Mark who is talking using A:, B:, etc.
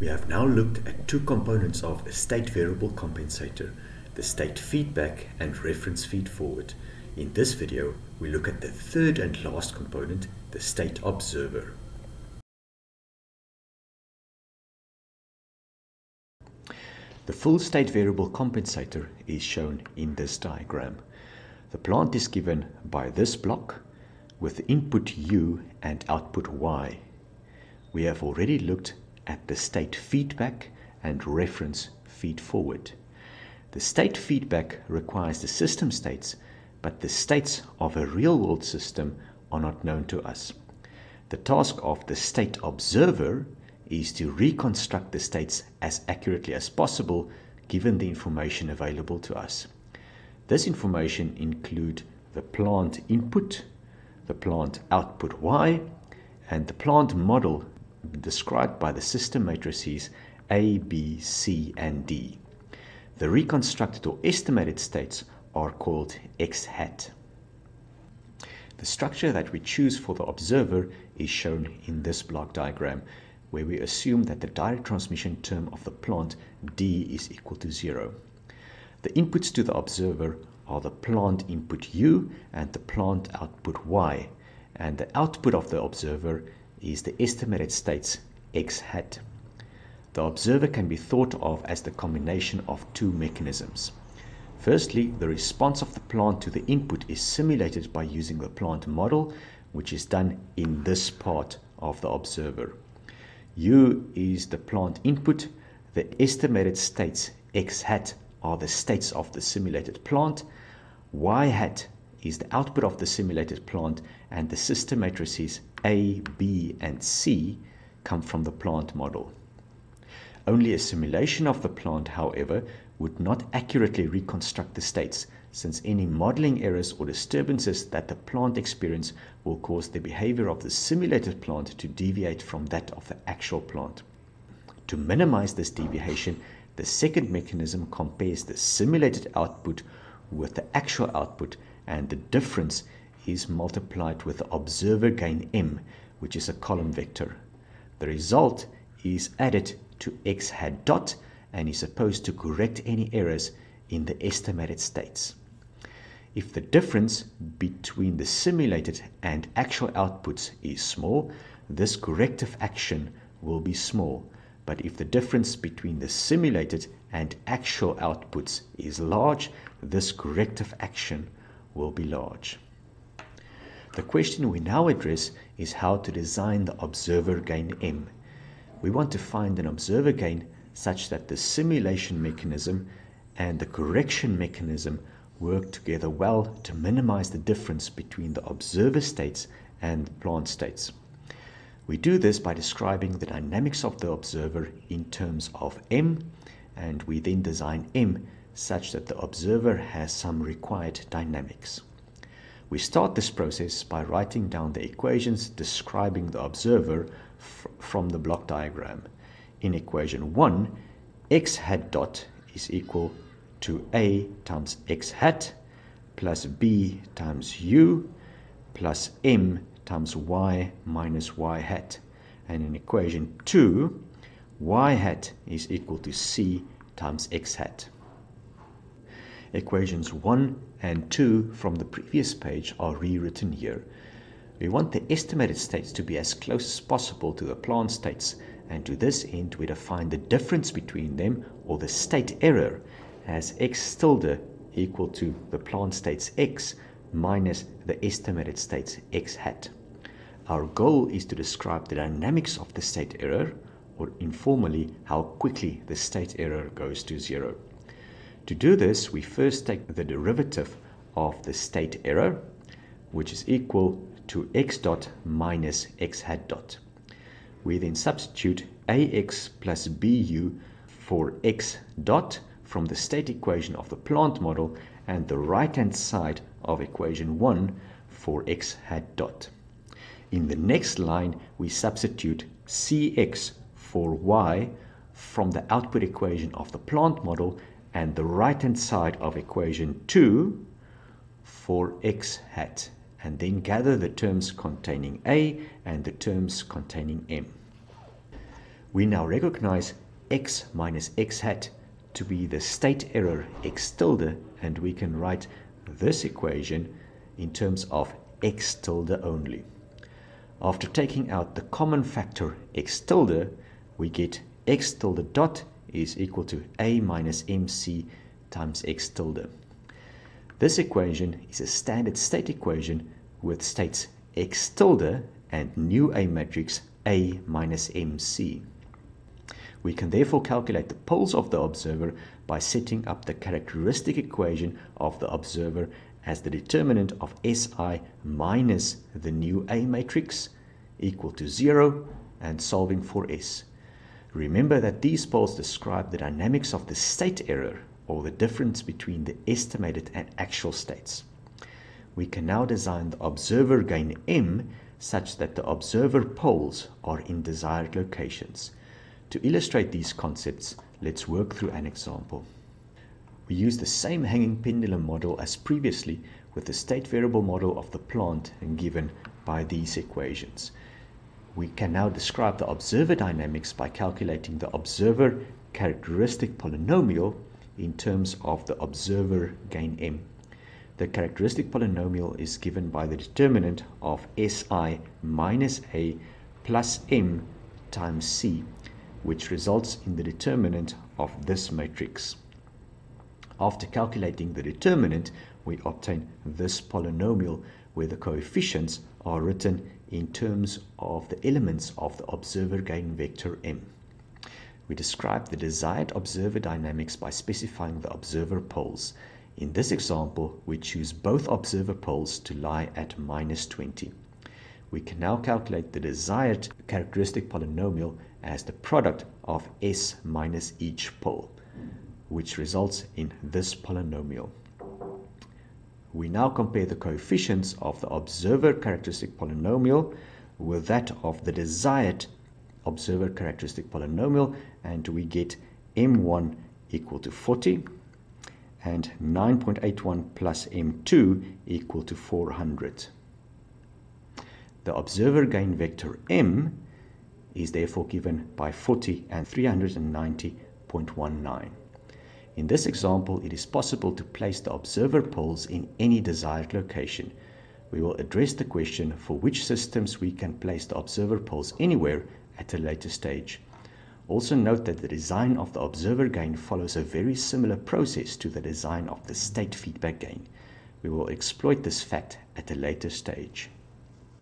A: We have now looked at two components of a state variable compensator, the state feedback and reference feed forward. In this video, we look at the third and last component, the state observer. The full state variable compensator is shown in this diagram. The plant is given by this block with input u and output y. We have already looked at the state feedback and reference feed forward. The state feedback requires the system states, but the states of a real world system are not known to us. The task of the state observer is to reconstruct the states as accurately as possible given the information available to us. This information include the plant input, the plant output y, and the plant model described by the system matrices A, B, C, and D. The reconstructed or estimated states are called X hat. The structure that we choose for the observer is shown in this block diagram where we assume that the direct transmission term of the plant D is equal to zero. The inputs to the observer are the plant input U and the plant output Y, and the output of the observer is the estimated states X hat. The observer can be thought of as the combination of two mechanisms. Firstly, the response of the plant to the input is simulated by using the plant model, which is done in this part of the observer. U is the plant input. The estimated states X hat are the states of the simulated plant. Y hat is the output of the simulated plant and the system matrices A, B, and C come from the plant model. Only a simulation of the plant, however, would not accurately reconstruct the states since any modeling errors or disturbances that the plant experience will cause the behavior of the simulated plant to deviate from that of the actual plant. To minimize this deviation, the second mechanism compares the simulated output with the actual output and the difference is multiplied with the observer gain m, which is a column vector. The result is added to x hat dot and is supposed to correct any errors in the estimated states. If the difference between the simulated and actual outputs is small, this corrective action will be small. But if the difference between the simulated and actual outputs is large, this corrective action will be large. The question we now address is how to design the observer gain M. We want to find an observer gain such that the simulation mechanism and the correction mechanism work together well to minimize the difference between the observer states and plant states. We do this by describing the dynamics of the observer in terms of M, and we then design M such that the observer has some required dynamics. We start this process by writing down the equations describing the observer from the block diagram. In equation 1, x hat dot is equal to a times x hat plus b times u plus m times y minus y hat. And in equation 2, y hat is equal to c times x hat. Equations 1 and 2 from the previous page are rewritten here. We want the estimated states to be as close as possible to the plant states and to this end we define the difference between them or the state error as x tilde equal to the plant states x minus the estimated states x hat. Our goal is to describe the dynamics of the state error, or informally, how quickly the state error goes to zero. To do this, we first take the derivative of the state error, which is equal to x dot minus x hat dot. We then substitute ax plus bu for x dot from the state equation of the plant model and the right-hand side of equation 1 for x hat dot. In the next line, we substitute cx for y from the output equation of the plant model and the right-hand side of equation 2 for x hat and then gather the terms containing a and the terms containing m. We now recognize x minus x hat to be the state error x tilde and we can write this equation in terms of x tilde only. After taking out the common factor x tilde, we get x tilde dot is equal to a minus mc times x tilde. This equation is a standard state equation with states x tilde and new A matrix A minus MC. We can therefore calculate the poles of the observer by setting up the characteristic equation of the observer as the determinant of Si minus the new A matrix equal to 0 and solving for S. Remember that these poles describe the dynamics of the state error or the difference between the estimated and actual states. We can now design the observer gain M such that the observer poles are in desired locations. To illustrate these concepts, let's work through an example. We use the same hanging pendulum model as previously with the state variable model of the plant given by these equations. We can now describe the observer dynamics by calculating the observer characteristic polynomial in terms of the observer gain m. The characteristic polynomial is given by the determinant of Si minus A plus m times C which results in the determinant of this matrix. After calculating the determinant, we obtain this polynomial where the coefficients are written in terms of the elements of the observer gain vector m. We describe the desired observer dynamics by specifying the observer poles. In this example, we choose both observer poles to lie at minus 20. We can now calculate the desired characteristic polynomial as the product of s minus each pole, which results in this polynomial. We now compare the coefficients of the observer characteristic polynomial with that of the desired observer characteristic polynomial and we get m1 equal to 40 and 9.81 plus m2 equal to 400. The observer gain vector m is therefore given by 40 and 390.19. In this example, it is possible to place the observer poles in any desired location. We will address the question for which systems we can place the observer poles anywhere at a later stage. Also note that the design of the observer gain follows a very similar process to the design of the state feedback gain. We will exploit this fact at a later stage.